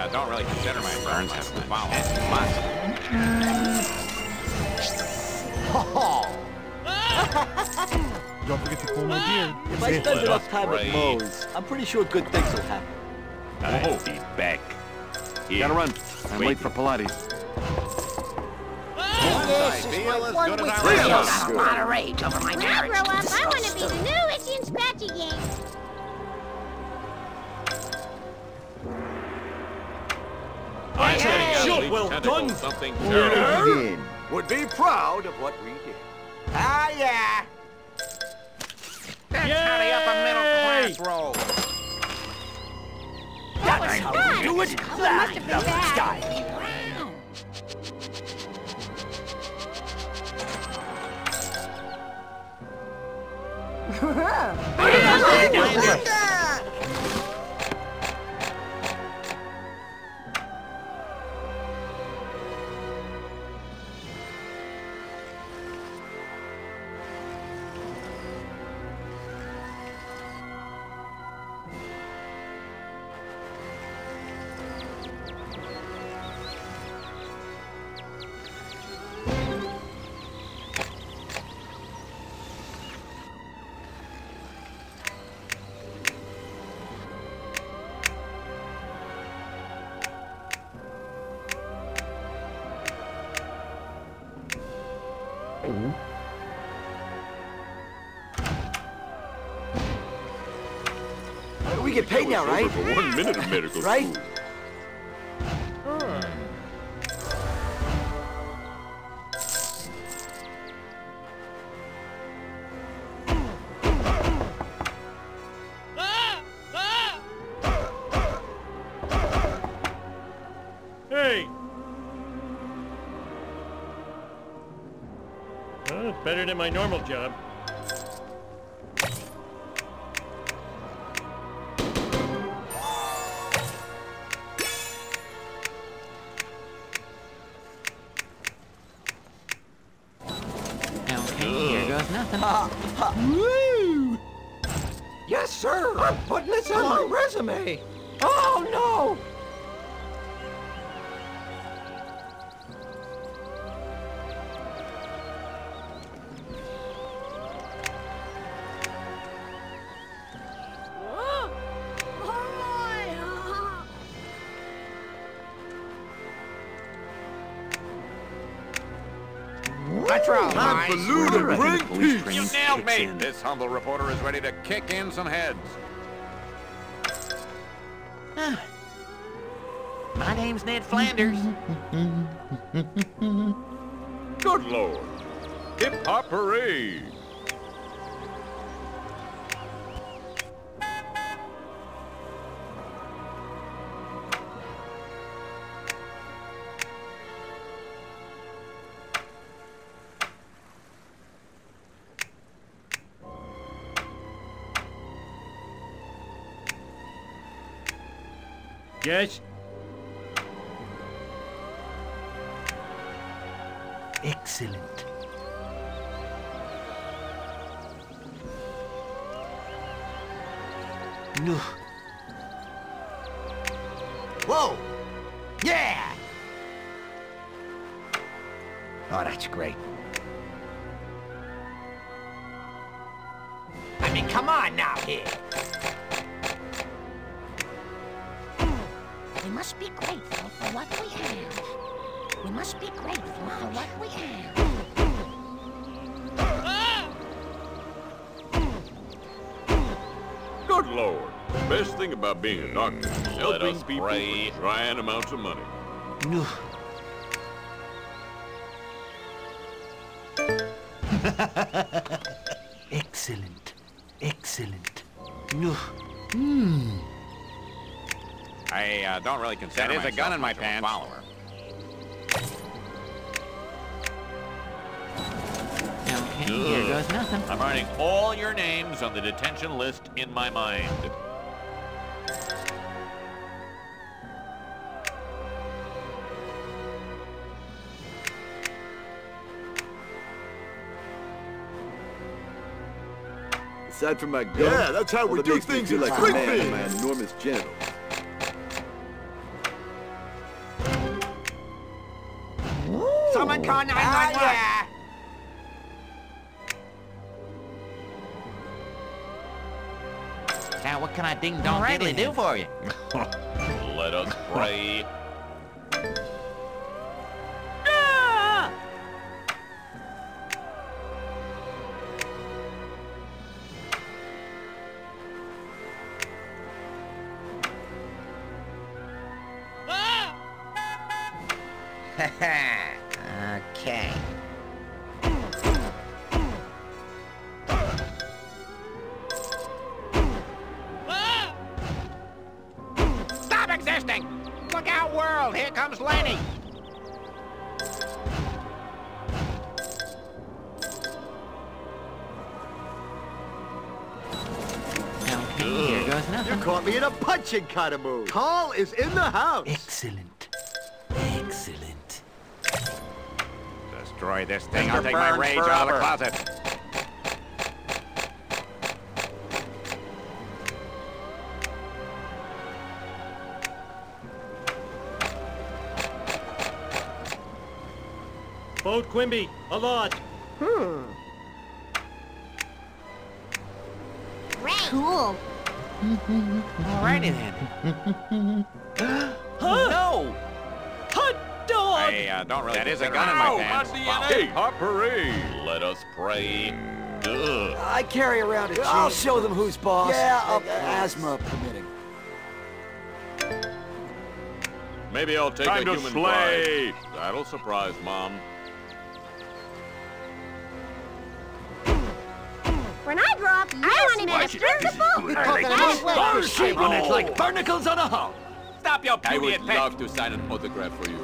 uh, don't really consider my burns as a follower. Don't forget to pull my beard. If I spend enough time with Great. Moe's, I'm pretty sure good things will happen. I'll be back. Here. Gotta run. I'm late for Pilates. I feel as good as I Still really got a lot of rage over my When I grow up, I want to be the new I think at Sure, least well tentacle done. something terrible. Would be proud of what we did. Ah, yeah. That's how the upper middle class roll. That was how you do it. Oh, it must have been bad. Guy. get paid now, right? For one minute of medical Right? school. Hey! Well, it's better than my normal job. Woo! Yes, sir. I'm putting this on my resume. Oh, no. Let's roll, Time for. Lou to bring peace. You training nailed me. in. This humble reporter is ready to kick in some heads. My name's Ned Flanders. Good lord. Hip hop parade. Yes? Excellent. No. Whoa! Yeah! Oh, that's great. I mean, come on now here. We must be grateful for what we have. We must be grateful for what we have. Good lord. The best thing about being a doctor is Let helping us people pray. for giant amounts of money. No. Excellent. Excellent. No. Hmm. I uh, don't really consider That is a gun in my pants. Follower. Okay, here goes nothing. I'm writing all your names on the detention list in my mind. Aside from my gun, Yeah, that's how we do things feel in like a man Springfield. my enormous genitals. Call 911. Ah, yeah. Now, what can I ding dong diddly do for you? Let us pray. Okay. Stop existing! Look out, world! Here comes Lenny! Okay, here goes You caught me in a punching kind of mood. Carl is in the house. Excellent. Excellent. Destroy this thing. Mr. I'll take my Burns rage out of the closet. Boat Quimby, a lot. Hmm. Great. Cool. Alrighty then. No! Hot dog! I uh, don't really. That is a gun in my pants. Hey, Harpery. Let us pray. Ugh. I carry around a G. I'll show them who's boss. Yeah, uh, asthma permitting. Maybe I'll take Time a to human slay. bride. That'll surprise Mom. When I grow up, I want to be a principal. We talking about She run it like barnacles on a hull. Stop your I would love to sign an autograph for you.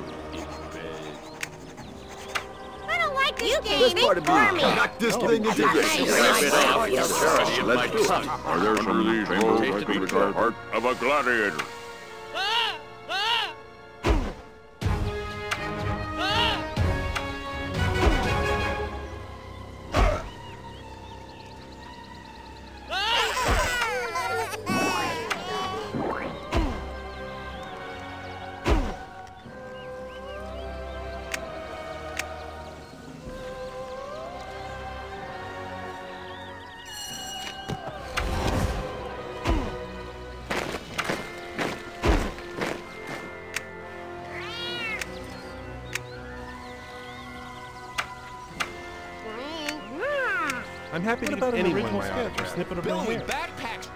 I don't like this game. This part of me for me. knocked this oh, thing into Wrap this. it up. Ready in my. Are there some of these rolls I could make the heart of a gladiator? Hmm. I'm happy to give anyone my autograph. snippet of my hair. backpacks.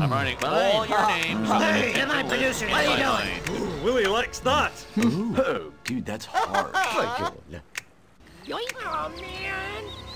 I'm writing all your names. Hey, am I producer? How you doing? Willie likes that. Oh, dude, that's hard. You. Oh, man.